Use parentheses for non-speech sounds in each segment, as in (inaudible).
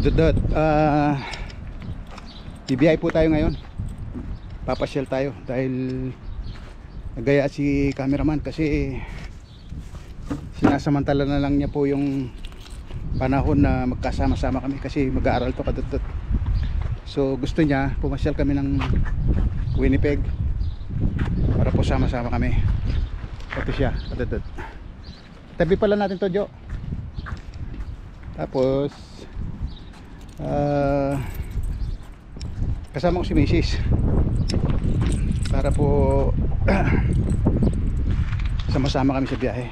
Kadudot, ah bibiyay po tayo ngayon. Papasyal tayo dahil nagaya si cameraman kasi sinasamantala na lang niya po yung panahon na magkasama-sama kami kasi mag-aaral to kadudot. So gusto niya pumasyal kami ng Winnipeg para po sama-sama kami. Ito siya, kadudot. Tabi pala natin to, Jo. Tapos ah kasama ko si Mrs. para po (clears throat) sama-sama kami sa biyahe.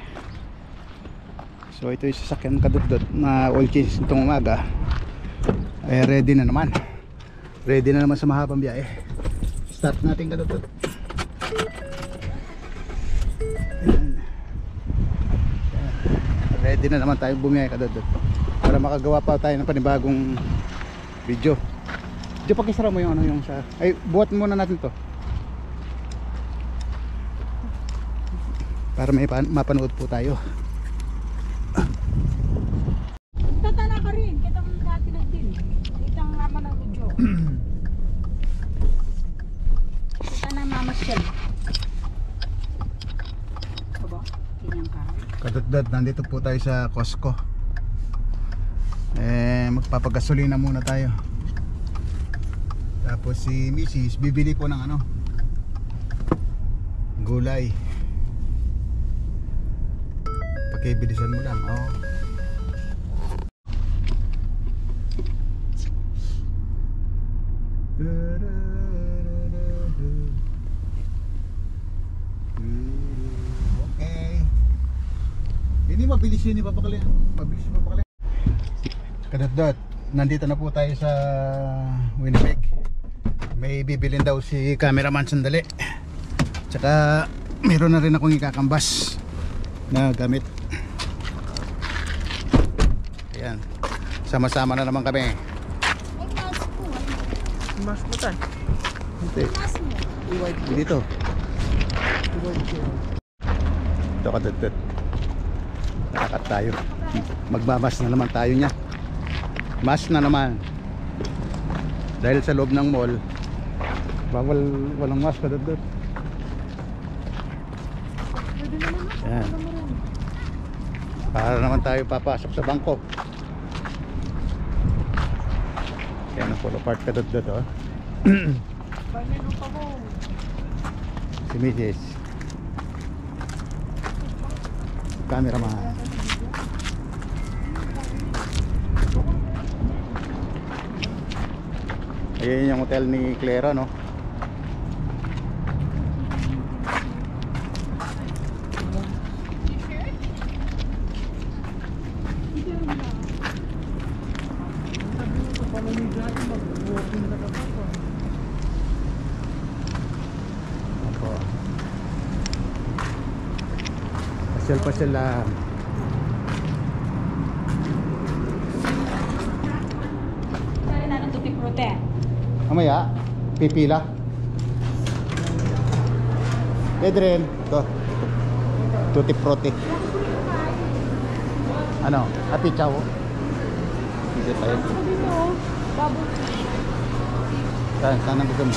So ito yung sasakyan kadudot na oil change itong umaga. Ay ready na naman. Ready na naman sa mahabang biyahe. Start natin kadudot ready na naman tayo bumiyahe kadudot para makagawa pa tayo ng panibagong video Diyo pakisara mo yung ano yung sa ay buhat muna natin to para may pa- mapanood po tayo Tatana ka rin, kitang dati na din. Kitang mama ng Rujo. Kita na mama shell. Aba, ganyan ka. kadudod nandito po tayo sa Costco eh magpapagasolina muna tayo tapos si Mrs. bibili po ng ano gulay pakibilisan mo lang oh. Okay. Hindi mabilis yun, ipapakali. Mabilis yun, ipapakali. Kadadot, nandito na po tayo sa Winnipeg. May bibilin daw si cameraman sandali. Tsaka meron na rin akong ikakambas na gamit. Ayan. Sama-sama na naman kami. Mas mo tan. Dito. Ito kadadot. Nakakat tayo. Magmamas na naman tayo niya. Mas na naman. Dahil sa loob ng mall, bawal walang mas naman ako. Yan. Para naman tayo papasok sa bangko. Kaya na polo part oh. Mo pa mo. Si Mrs. Cameraman. Ayan yung hotel ni Clara no. Opo. Pasyal-pasyal lang. Sari na ng tupi prote. Mamaya, pipila. Pedrin, to. Tutti frutti. Ano? Happy chow. Dito tayo. Saan, saan ang gusto mo?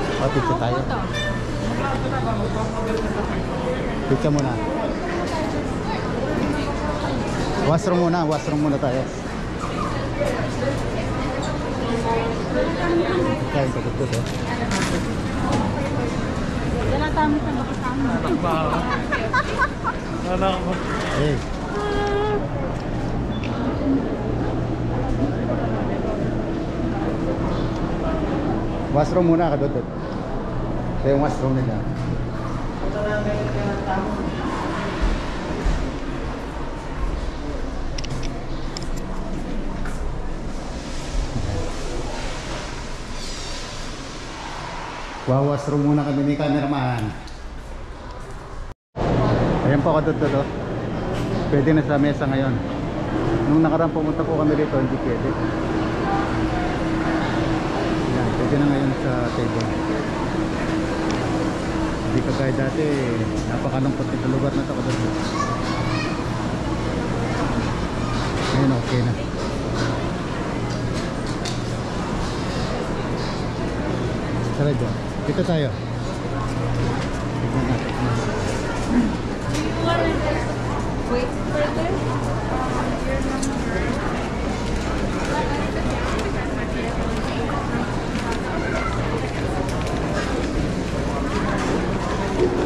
O, pizza tayo. Ito. Pizza muna. Washroom muna, washroom muna tayo. Kain ka dito. Yan ang tama sa makasama. Anak mo. Eh. Washroom muna ka dito. Ito yung washroom nila. Wawashroom muna kami ni cameraman. Ayan po kadot to. Pwede na sa mesa ngayon. Nung nakaraan pumunta po kami dito, hindi pwede. Ayan, pwede na ngayon sa table. Hindi kagaya dati, napakalungkot nito lugar na ito kadot. Ngayon Ayun, okay na. Tara dyan. Dito tayo. Tignan natin. Wait further.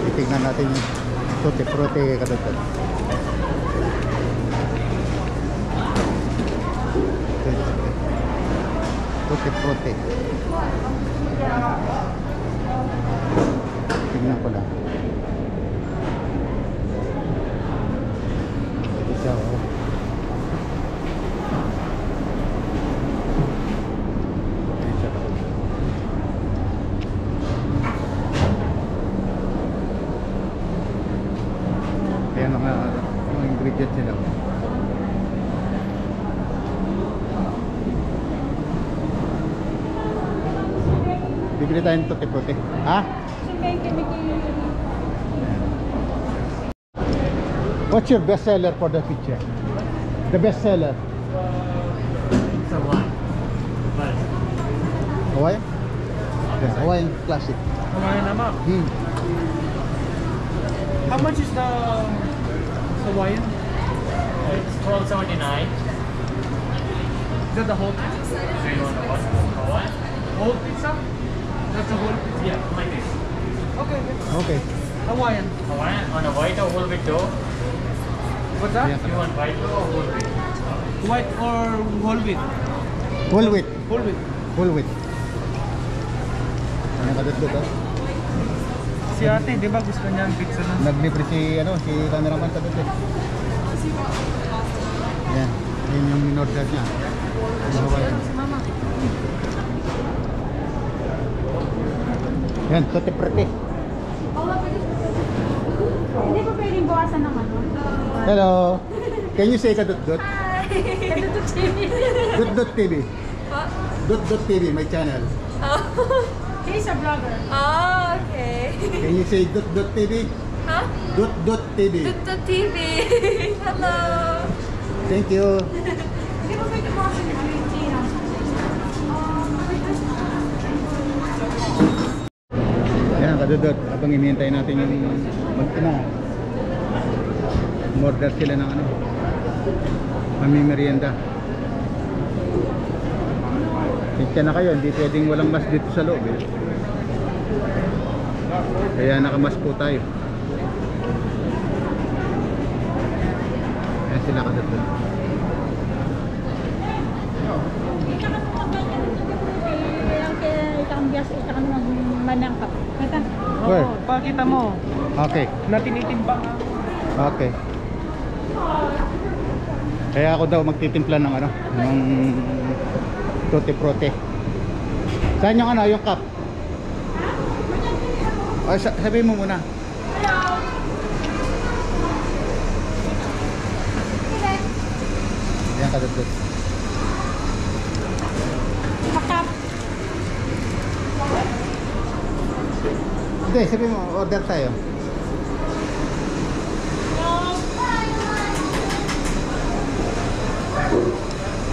Titignan natin yung frutti kadagdag. Tutti frutti. Tignan ko lang. Isa oh. Isa. Kaya mga, mga ingredients nila. Bibili tayong tutti frutti. Ha? What's your best seller for the picture? The best seller? Hawaiian? Yeah, Hawaiian classic. Kumain naman. Hmm. How much is the Hawaiian? It's twelve seventy nine. Is that the whole So you want what? What? whole pizza? That's the whole pizza. Yeah, like this. Okay, okay. Okay. Hawaiian. Hawaiian on a white or whole wheat dough. What's that? Yeah. You want white or whole wheat? White or whole wheat? Whole wheat. Whole wheat. Whole wheat. Ano kadagdag ah? Si ate, di ba gusto niya ang pizza na? Naglibre si ano, si cameraman kadagdag. Yan. Yan yung in-order niya. Yan, tutti frutti. Hindi pa pwedeng bawasan ng ano? Hello. Can you say kadut-dut? Katutok Dut-dut TV. Dut-dut TV, my channel. He's a vlogger. Oh, okay. Can you say dut-dut TV? Huh? Dut-dut TV. Tuto TV. Hello. Thank you. Yan, kadudot. Habang hinihintay natin yung mag-ina. Umorder sila ng ano. Mamimerienda. Hintya na kayo, hindi pwedeng walang mas dito sa loob eh. Kaya nakamas po tayo. Ayan sila kadudot. Kita ka nung magkakita ng Kaya kaya ikang bias, ikang manang ka. Kata, Where? Oo, pakita mo Okay. na tinitimbang ang Okay. Kaya ako daw magtitimpla ng ano, ng frutti. Saan yung ano, yung cup? Ay, sa sabihin mo muna. Yan kadudot. makap. Hindi, sabihin mo, order tayo.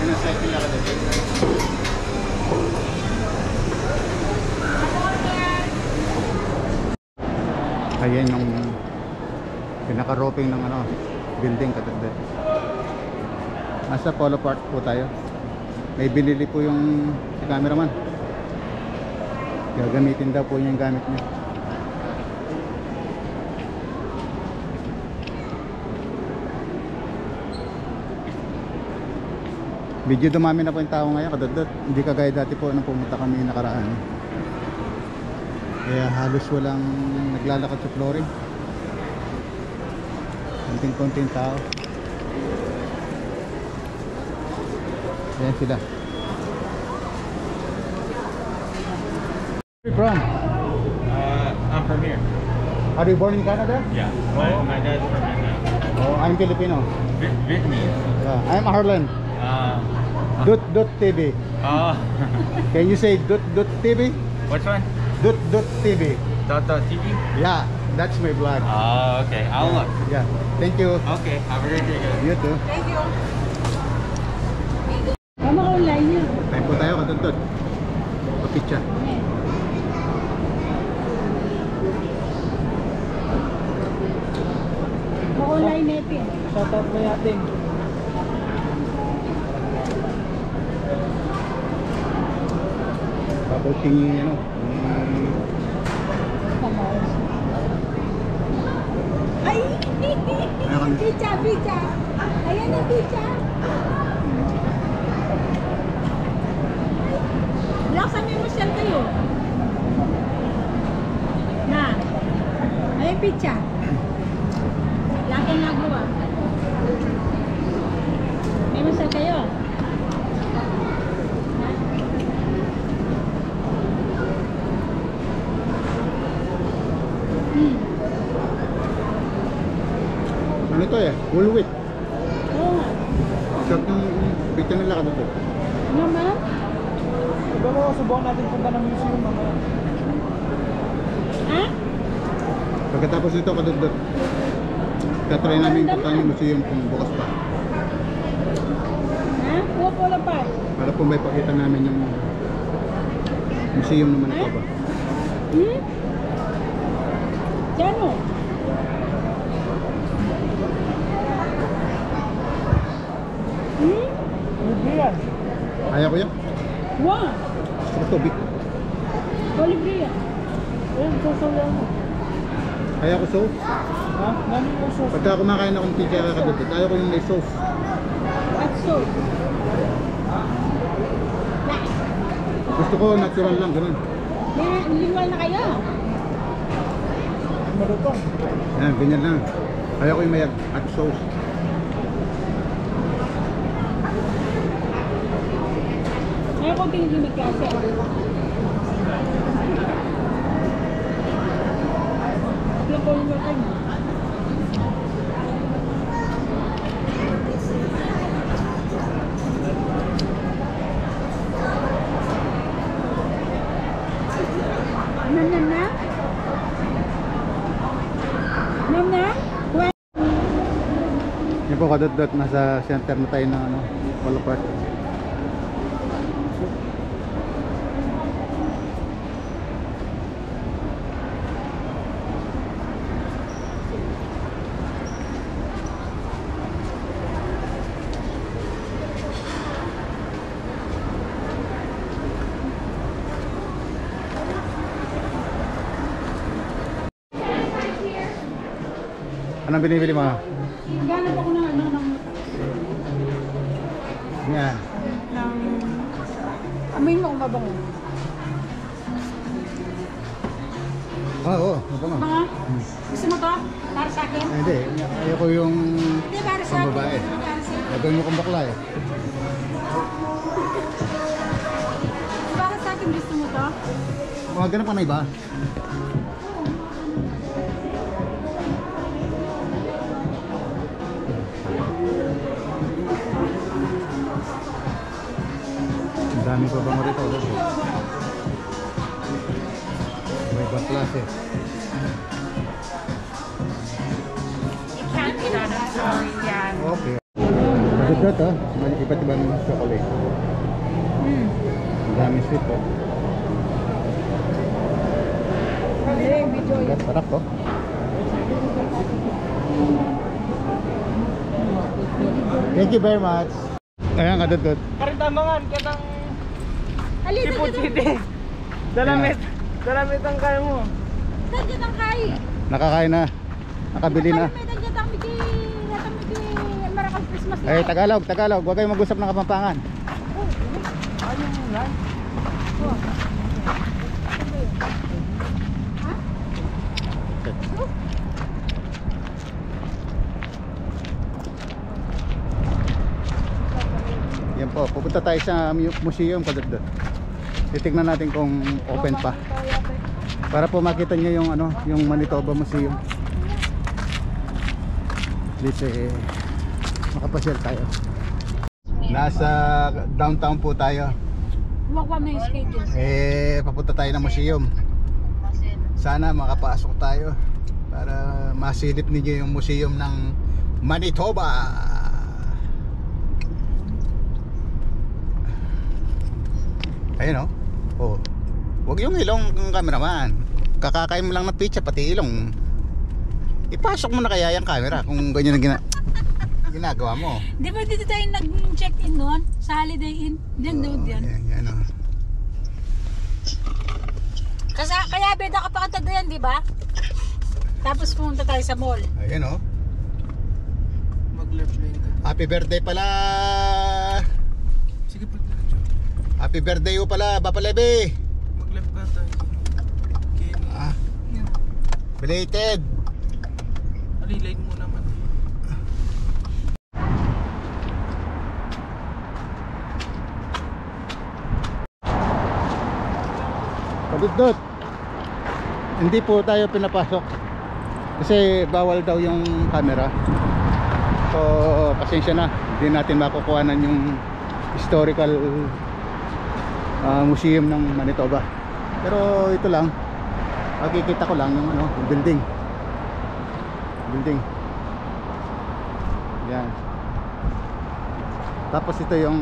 Ano sa akin lang kadudot? Ayan yung pinaka-roping ng ano, building kadudot. Nasa Polo Park po tayo. May binili po yung si cameraman. Gagamitin daw po niya yung gamit niya. Medyo dumami na po yung tao ngayon kadadot. Hindi kagaya dati po nung pumunta kami nakaraan. Kaya halos walang naglalakad sa flooring. Konting-konting tao. Ayan sila. Where you from? Uh, I'm from here. Are you born in Canada? Yeah. My, my dad's from Vietnam. Oh, I'm Filipino. Vi- Vietnamese. Yeah, I'm Harlan. Uh, Dot Dot TV. Oh. Ah. Can you say Dot Dot TV? Which one? Dot Dot TV. Dot Dot TV? Yeah, that's my blog. Oh, okay. I'll look. Yeah. Thank you. Okay. Have a great day, guys. You too. Thank you. Mama, online yun. Tayo po tayo, katuntod. Papitsa. Okay. Online natin. Shoutout mo yating. Tapos tingin ano. mm, Ay! Ayan. Picha, picha. Ayan na, picha. Laksan mo yung shell kayo. Na. Ayan, picha. Laki na gawa. May masal kayo. Hmm. Ano to eh? Whole wheat. Oo nga. Sarap yung pizza nila kadot-dot. Ano, ma'am? Diba mo, subukan natin punta ng museum mamaya. Ha? Pagkatapos nito kadot-dot. Tatry namin puntahan yung museum kung bukas pa. Ha? Kuha po lang pa. Para po may pakita namin yung museum naman ito ba. Hmm? Diyan o. Hmm? Libre yan. Kaya ko yan. Wow! Gusto ko tubig. Libre yan. Ayun, sasawayan mo. Kaya ko sauce. Ha? Nani mo sauce? Pagka kumakain akong pizza kadot-dot, ayaw ko yung may sauce. At so. Gusto ko natural lang, ganun. May lingual na kayo. Malutong. Yan, ganyan lang. Ayaw ko yung may at sauce. Ayaw ko pinigimig kasi. Yung yung na? Nam na? Yan po kadot-dot, nasa center na tayo ng ano, Polo Park. Anong binibili mo? Ganap ako ng ano ng Yan. ng amoy mo kung mabango. Ah, oo, mabango. Mga, gusto mo to? Para sa akin? Eh, Hindi, ayaw ko yung Hindi, para sa akin. Pambabae. Para sa akin. gagawin mo kong bakla eh. Para sa akin gusto mo to? Mga ganun pa na iba. Dami pa bang rito. oh. May ibang klase. Okay. Maganda to. May iba't ibang chocolate. Hmm. Ang dami sweet oh. Video yun. Ang sarap oh. Thank you very much. Ayan, kadudod. Karintamangan, kitang Halika dito. City. Dalamit. Dalamit ang kaya mo. Saan dyan ang kain? Nakakain na. Nakabili na. Eh, Tagalog, Tagalog. Huwag kayong mag-usap ng Kapampangan. Ayaw mo yan. Po, pupunta tayo sa mu- museum kadudod. Titignan natin kung open pa. Para po makita niyo yung ano, yung Manitoba Museum. Please eh, makapasyal tayo. Nasa downtown po tayo. Eh, papunta tayo ng museum. Sana makapasok tayo para masilip ninyo yung museum ng Manitoba. Ayun oh. Oh. Huwag yung ilong ng cameraman. Kakakain mo lang ng pizza pati ilong. Ipasok mo na kaya yung camera kung ganyan ang gina ginagawa mo. Di ba dito tayo nag-check-in doon? Sa Holiday Inn? Diyan doon Oh, yan. yan, yan oh. Kasi kaya beda ka pa katagda yan, di ba? Tapos pumunta tayo sa mall. Ayun oh. Mag-left lane ka. Happy birthday pala. Sige po, diretso. Happy birthday po pala, Papa Lebe. Mag-left ka tayo. Ah, belated. Ali, lane mo naman. Padudot. Hindi po tayo pinapasok. Kasi bawal daw yung camera. So, pasensya na. Hindi natin makukuhanan yung historical ah, museum ng Manitoba. Pero ito lang. Makikita ko lang yung ano, building. Building. Yan. Tapos ito yung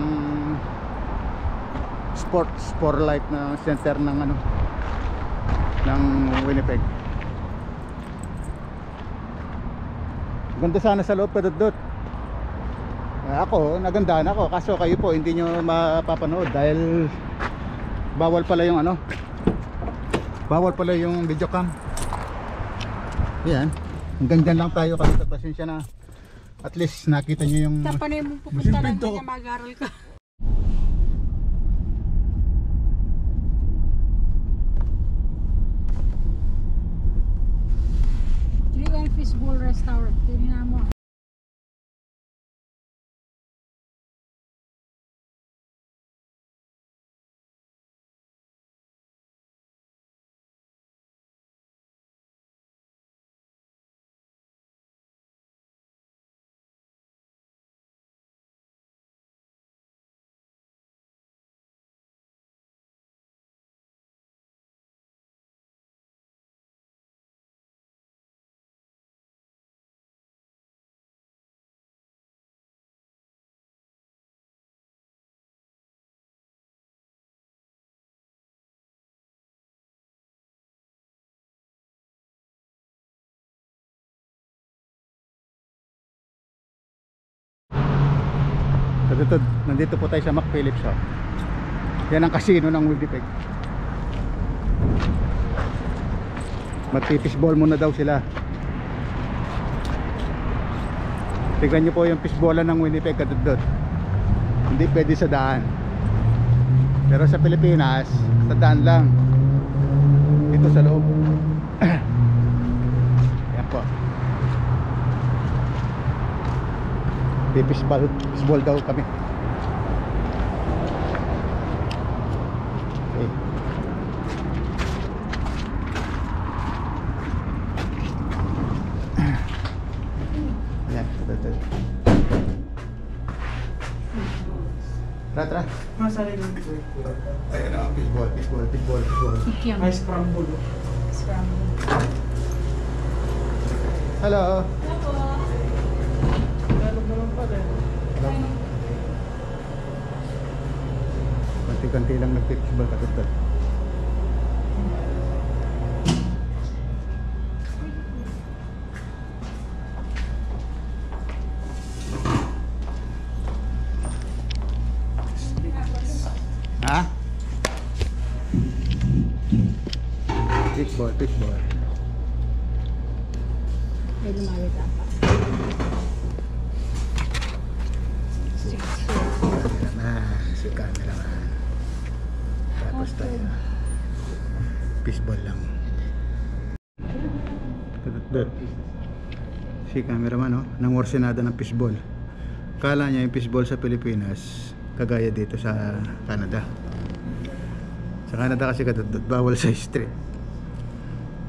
sport sport life na center ng ano ng Winnipeg. Ganda sana sa loob kadudot. Eh, ako, nagandahan ako kaso kayo po hindi nyo mapapanood dahil bawal pala yung ano bawal pala yung video cam. Yan. Hanggang dyan lang tayo kasi pasensya na at least nakita nyo yung Tapanay mo pupunta lang kanya mag-aral ka. Three Fishbowl Restaurant. Tingnan mo. Kadutod, nandito po tayo sa Mac Phillips oh. Yan ang casino ng Winnipeg. Magpipishball muna daw sila. Tignan nyo po yung fishballan ng Winnipeg kadudod. Hindi pwede sa daan. Pero sa Pilipinas, sa daan lang. Dito sa loob. (clears throat) Yan po. Fishball, fishball daw kami. Okay. (clears throat) Ayan, ito, ito. Tara, tara. Masali lang. Ayan na, fishball, fishball, fishball, fishball. Ikyam. May scramble. Scramble. Hello. Tagalog naman pala. eh. Kanti-kanti lang nagpipishball katutod. Ha? Fishball, fishball. May lumawit apa. Cameraman, si cameraman. Tapos tayo. Fishball lang. Tutut. Si cameraman, oh, nangorsinada ng fishball. Kala niya yung fishball sa Pilipinas, kagaya dito sa Canada. Sa Canada kasi katutut, bawal sa street.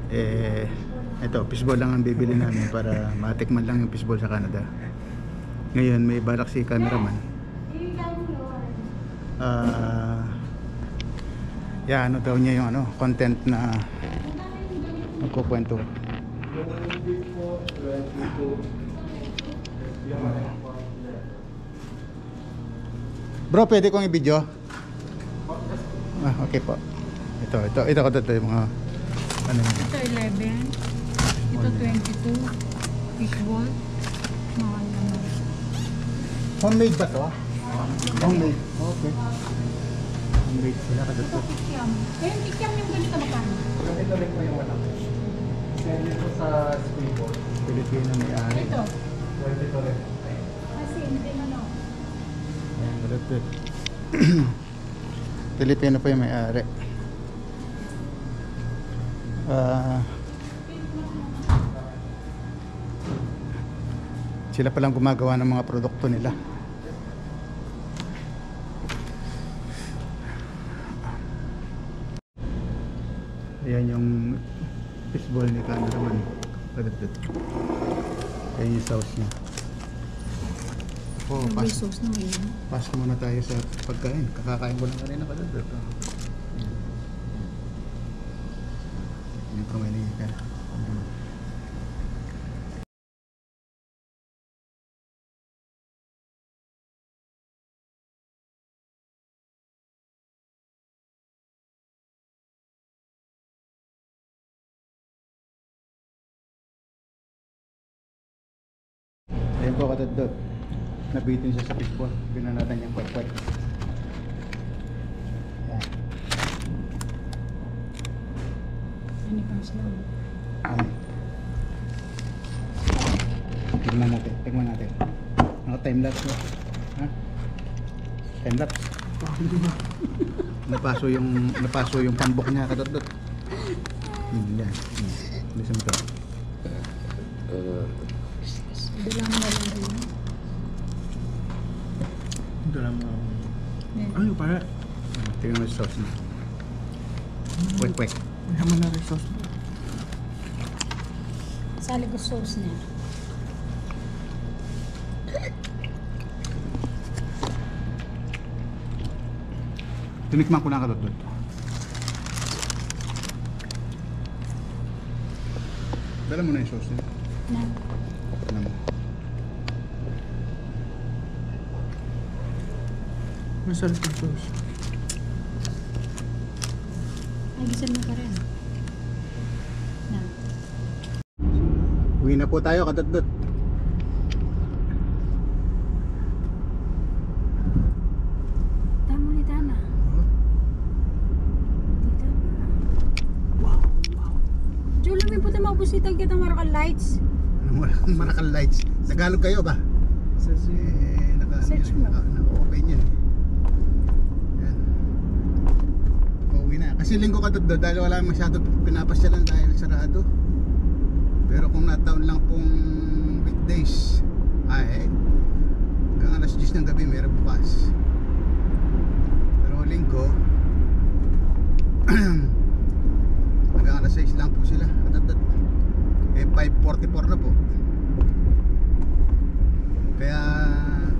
Eh, ito, fishball lang ang bibili namin para matikman lang yung fishball sa Canada. Ngayon, may balak si cameraman. Ah, yeah, ano daw niya yung ano, content na magkukwento. Bro, pwede kong i-video? Ah, okay po. Ito, ito, ito, ito, ito yung mga ano yun. Ito 11. Ito 22. Fishball. Mahal naman. Homemade ba to? Homemade. Okay. Homemade sila Ito kadudot. kikiam. Eh, yung kikiam yung ganito magkano? Ito rin po yung wala. Send ito sa Squidball. Pilipino may ari. Ito. Ito rin. Kasi hindi ano. Ayan, kadudot. (clears throat) Pilipino po yung may ari. Ah... sila palang gumagawa ng mga produkto nila. Ayan yung fishball ni cameraman. Kadudot. Ayan yung sauce niya. Oh, pas sauce na yun. Pass muna tayo sa pagkain. Kakakain ko lang kanina. Oh. Ayan. Yung kamay ni Ika. Po kadudot. Nabitin siya sa fishball. Binanatan niyang kwek-kwek. Ayan. Ano pa sila? Ano? Tingnan natin, tingnan natin. Ano time lapse mo? Ha? Time lapse. (laughs) napaso yung napaso yung pambok niya kadot-dot. Hmm, yan. Listen to. Bilang mo na lang yun. Ito lang mo. Para? Ah, Tingnan mo yung sauce niya. Kwek kwek. May haman na rin sauce. Sali ko sauce niya. Tinikman ko na kadot-dot. Dala mo na yung sauce niya. Na. Mo? Masarap yung sauce. Ay, gisan mo pa rin. Na. Uwi na po tayo kadot-dot. Tama ni Tana. Dito ba? Julo, may puta mabusitag kita marakal lights. Mo Marakal lights. Tagalog kayo ba? Sa Eh, naka, Search mo. naka, naka-open yan eh. Yan. Pauwi na. Kasi linggo ka doon dahil wala masyado pinapasyalan dahil sarado. Pero kung nataon lang pong weekdays, ay hanggang alas 10 ng gabi meron bukas. Pero linggo, (clears throat) hanggang alas 6 lang po sila. Atatat. Eh 5.44 na po. Kaya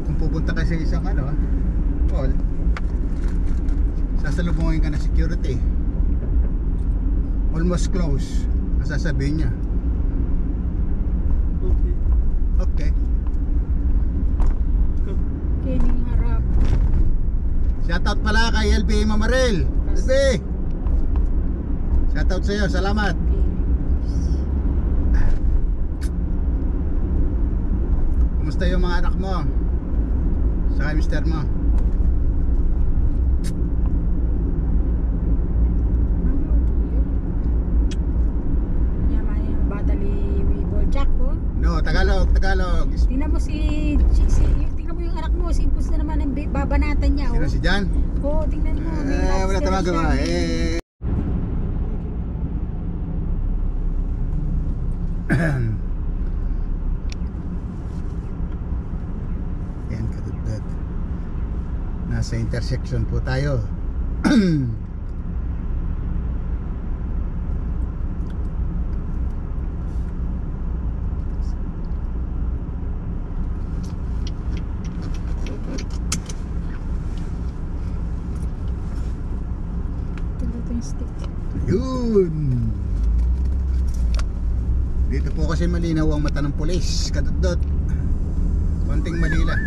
kung pupunta ka sa isang ano, mall, sasalubungin ka ng security. Almost close. Ang sasabihin niya, Okay. okay. Kining harap. Shoutout pala kay LB Mamarel. LB! Shoutout sa'yo, salamat. Kumusta yung mga anak mo? Saka mister mo? Ko. No, Tagalog, Tagalog. Tingnan mo si, si, tingnan mo yung anak mo, si Impus na naman ang babanatan niya. Sino Oh. si Jan? Oo, tingnan mo. Eh, wala magawa. siya. Eh. Yan, kadugdad. Nasa intersection po tayo. Yun. Dito po kasi malinaw ang mata ng pulis. Kadudot. Konting mali lang.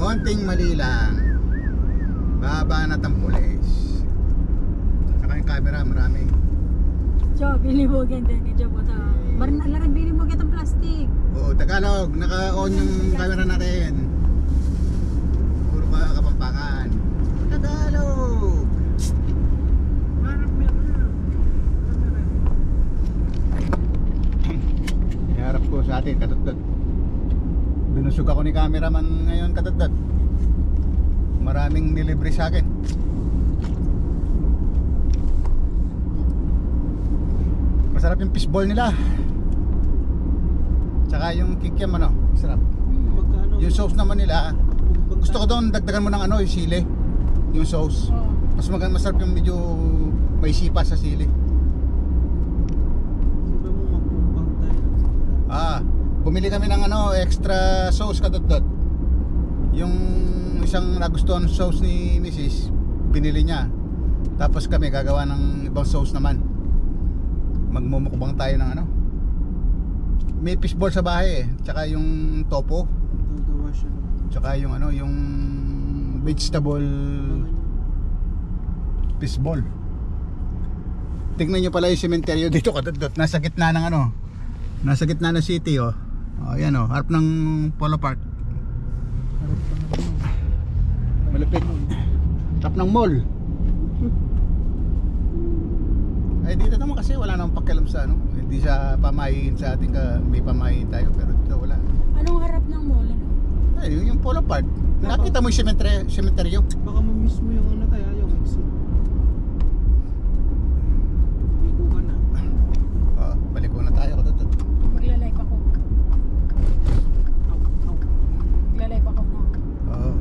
Konting mali. Babanat ang pulis. camera, maraming. Jo, bili mo ganda ni Jo po ta. Barin na lang bili mo kitang plastic. Oo, Tagalog, naka-on yung camera natin. Puro ka kapampangan. Tagalog! Iharap ko sa atin, katutod. Binusog ako ni cameraman ngayon, katutod. Maraming nilibre sa akin. Masarap yung fishball nila. Tsaka yung kikiam ano, sarap. Yung sauce naman nila, gusto ko doon dagdagan mo ng ano, yung sili. Yung sauce. Mas maganda masarap yung medyo may sipa sa sili. Ah, bumili kami ng ano, extra sauce kadot-dot. Yung isang nagustuhan sauce ni Mrs. Binili niya. Tapos kami gagawa ng ibang sauce naman. Magmumukbang tayo ng ano. May fishball sa bahay eh. Tsaka yung topo. Ng Tsaka yung ano, yung vegetable fishball. Tingnan nyo pala yung sementeryo dito kadot-dot. Nasa gitna ng ano. Nasa gitna ng city oh. Oh, yan oh, harap ng Polo Park. Malupit. Harap ng mall. Ay dito naman kasi wala namang pakialam sa ano. Hindi sa pamahiin sa ating ka, may pamahiin tayo pero dito wala. Anong harap ng mall? Ano? Ay, yung, yung Polo Park. Nakita mo yung sementeryo, sementeryo. Baka ma-miss mo yung ano tayo, yung exit. Iko ka na. Oh, balik ko na tayo kadot-dot. Magla-live ako. Aw, aw. Magla-live ako na. Oh.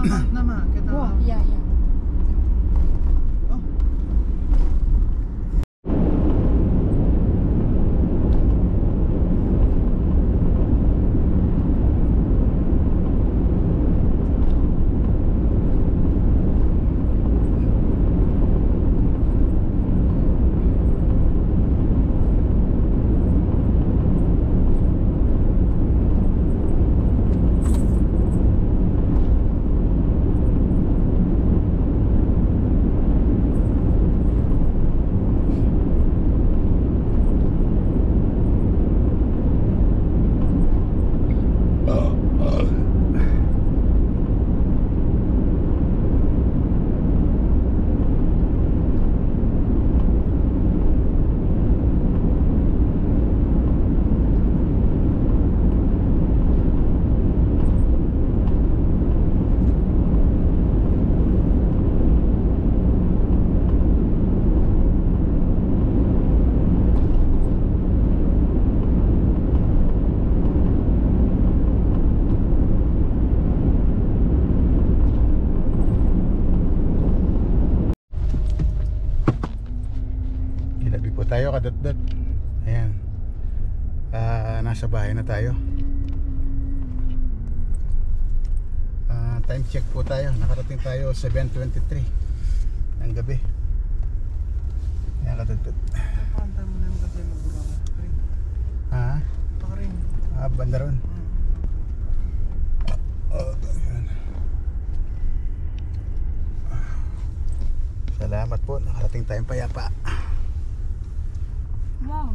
Kita nga ma, na ma. Kita nga. Oh, yeah, yeah. Oh. Gilabi po tayo kadot-dot. Ayan. Ah, nasa bahay na tayo. Ah, time check po tayo. Nakarating tayo 7.23 ng gabi. Ayan kadot-dot. Panta mo na yung kasi magbura. Ha? Baka ring. Ah, banda ron. Mm. Oh, ayan. Salamat po. Nakarating tayong payapa. Wow.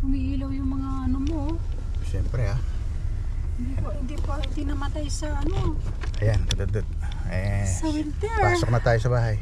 Umiilaw yung mga ano mo. oh. Siyempre ah. Hindi pa, hindi pa, hindi namatay sa ano. Ayan, kadot-dot. Eh, Sa winter. pasok na tayo sa bahay.